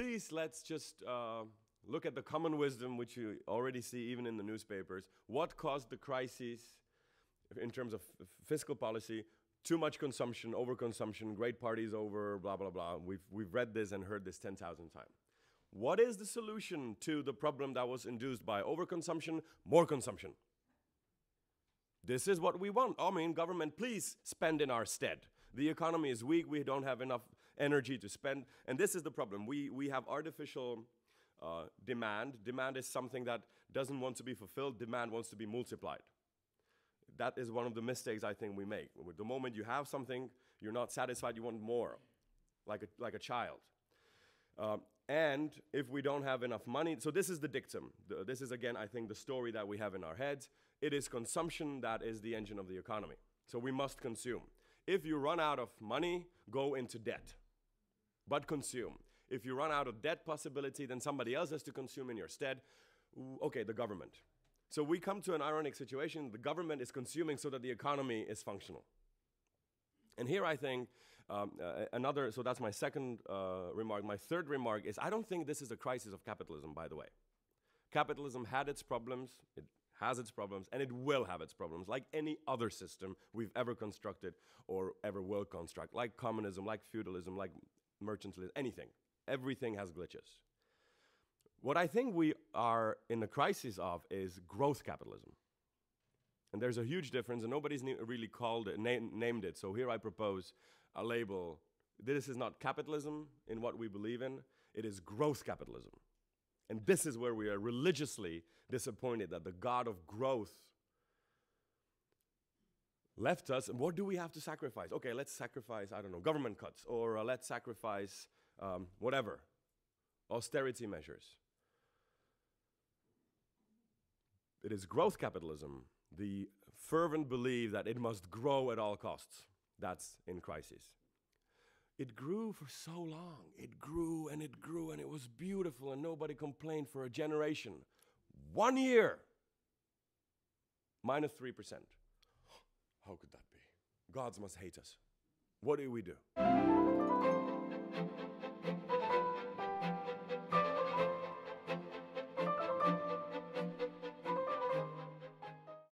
please let's just uh, look at the common wisdom, which you already see even in the newspapers. What caused the crises in terms of fiscal policy? Too much consumption, overconsumption, great parties over, blah, blah, blah. We've, we've read this and heard this 10,000 times. What is the solution to the problem that was induced by overconsumption? More consumption. This is what we want. I mean, government, please spend in our stead. The economy is weak, we don't have enough energy to spend. And this is the problem. We, we have artificial uh, demand. Demand is something that doesn't want to be fulfilled, demand wants to be multiplied. That is one of the mistakes I think we make. With the moment you have something, you're not satisfied, you want more, like a, like a child. Uh, and if we don't have enough money, so this is the dictum. The, this is, again, I think, the story that we have in our heads. It is consumption that is the engine of the economy. So we must consume. If you run out of money, go into debt, but consume. If you run out of debt possibility, then somebody else has to consume in your stead. Okay, the government. So we come to an ironic situation. The government is consuming so that the economy is functional. And here I think um, uh, another, so that's my second uh, remark. My third remark is I don't think this is a crisis of capitalism, by the way. Capitalism had its problems, it has its problems, and it will have its problems, like any other system we've ever constructed or ever will construct, like communism, like feudalism, like mercantilism, anything. Everything has glitches. What I think we are in the crisis of is growth capitalism. And there's a huge difference, and nobody's really called it, na named it. So here I propose a label. This is not capitalism in what we believe in, it is growth capitalism. And this is where we are religiously disappointed that the God of growth left us. And what do we have to sacrifice? Okay, let's sacrifice, I don't know, government cuts, or uh, let's sacrifice um, whatever, austerity measures. It is growth capitalism the fervent belief that it must grow at all costs. That's in crisis. It grew for so long. It grew and it grew and it was beautiful and nobody complained for a generation. One year, minus 3%. How could that be? Gods must hate us. What do we do?